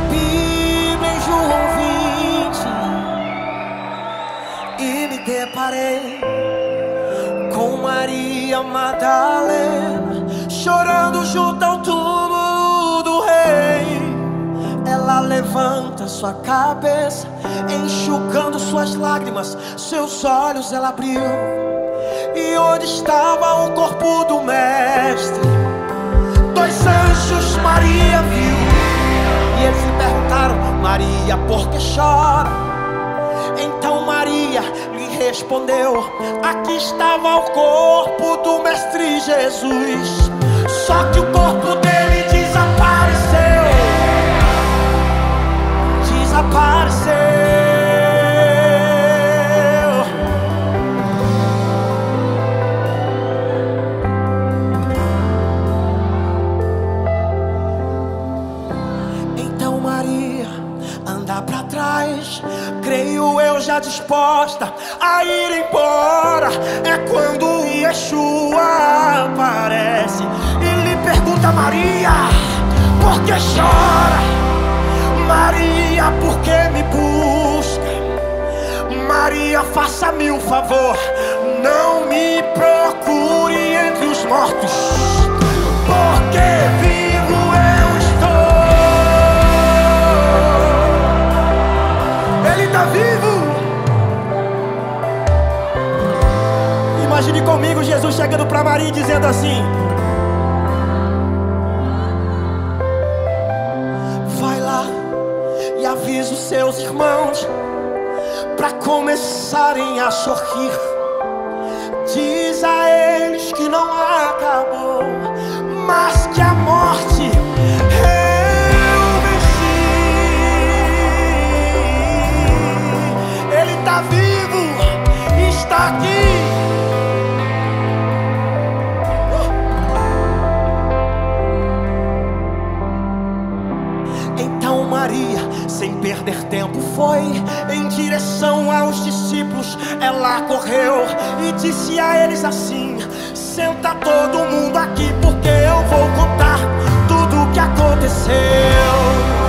a Bíblia em João 20 e me deparei com Maria Madalena chorando junto ao túmulo do rei. Ela levanta sua cabeça, enxugando suas lágrimas, seus olhos ela abriu. E onde estava o corpo do mestre? Dois anjos Maria Maria, por que chora? Então Maria lhe respondeu: Aqui estava o corpo do Mestre Jesus. Só que o corpo disposta a ir embora. É quando Yeshua aparece e lhe pergunta: Maria, por que chora? Maria, por que me busca? Maria, faça-me um favor, não me procure entre os mortos, porque vivo Imagine comigo Jesus chegando para Maria dizendo assim: Vai lá e avisa os seus irmãos para começarem a sorrir. Diz a eles que não acabou, mas que a perder tempo, foi em direção aos discípulos. Ela correu e disse a eles assim: Senta todo mundo aqui, porque eu vou contar tudo o que aconteceu.